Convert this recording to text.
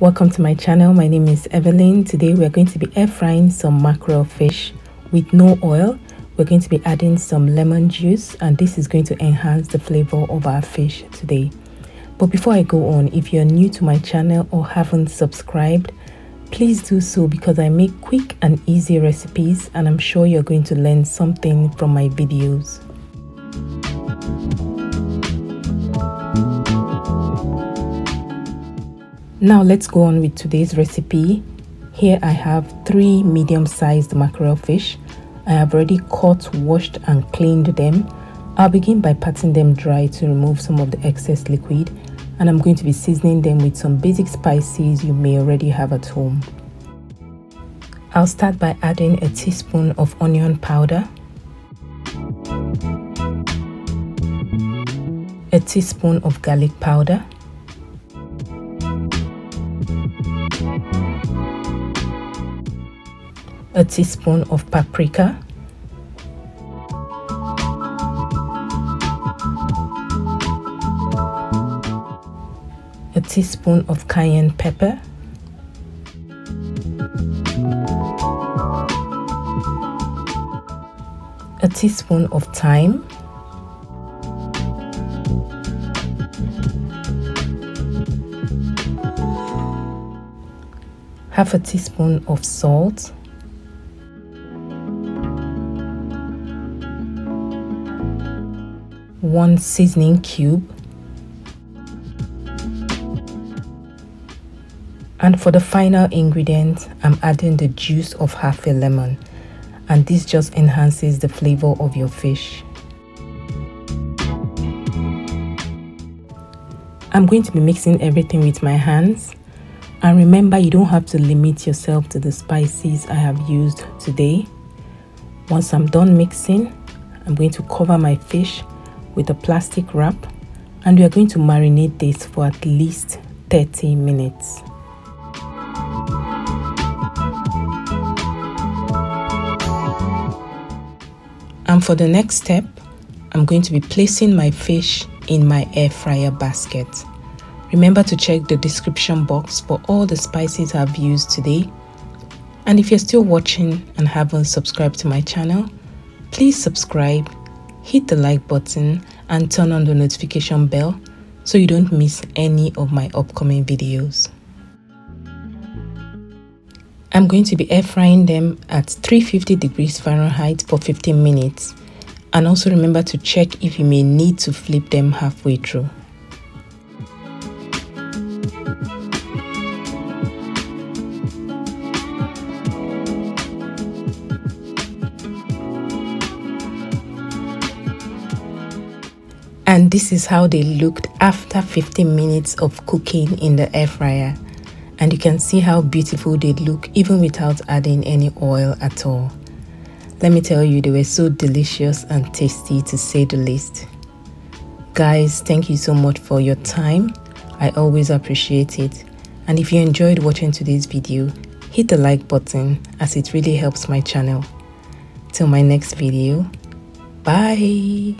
Welcome to my channel. My name is Evelyn. Today we are going to be air frying some mackerel fish with no oil. We're going to be adding some lemon juice and this is going to enhance the flavor of our fish today. But before I go on, if you're new to my channel or haven't subscribed, please do so because I make quick and easy recipes and I'm sure you're going to learn something from my videos. Now let's go on with today's recipe. Here I have three medium-sized mackerel fish. I have already cut, washed and cleaned them. I'll begin by patting them dry to remove some of the excess liquid and I'm going to be seasoning them with some basic spices you may already have at home. I'll start by adding a teaspoon of onion powder, a teaspoon of garlic powder, a teaspoon of paprika, a teaspoon of cayenne pepper, a teaspoon of thyme, half a teaspoon of salt, one seasoning cube and for the final ingredient I'm adding the juice of half a lemon and this just enhances the flavor of your fish. I'm going to be mixing everything with my hands and remember you don't have to limit yourself to the spices I have used today. Once I'm done mixing, I'm going to cover my fish with a plastic wrap and we are going to marinate this for at least 30 minutes. And for the next step, I'm going to be placing my fish in my air fryer basket. Remember to check the description box for all the spices I've used today. And if you're still watching and haven't subscribed to my channel, please subscribe hit the like button and turn on the notification bell so you don't miss any of my upcoming videos. I'm going to be air frying them at 350 degrees Fahrenheit for 15 minutes and also remember to check if you may need to flip them halfway through. And this is how they looked after 15 minutes of cooking in the air fryer. And you can see how beautiful they look even without adding any oil at all. Let me tell you they were so delicious and tasty to say the least. Guys thank you so much for your time. I always appreciate it. And if you enjoyed watching today's video hit the like button as it really helps my channel. Till my next video bye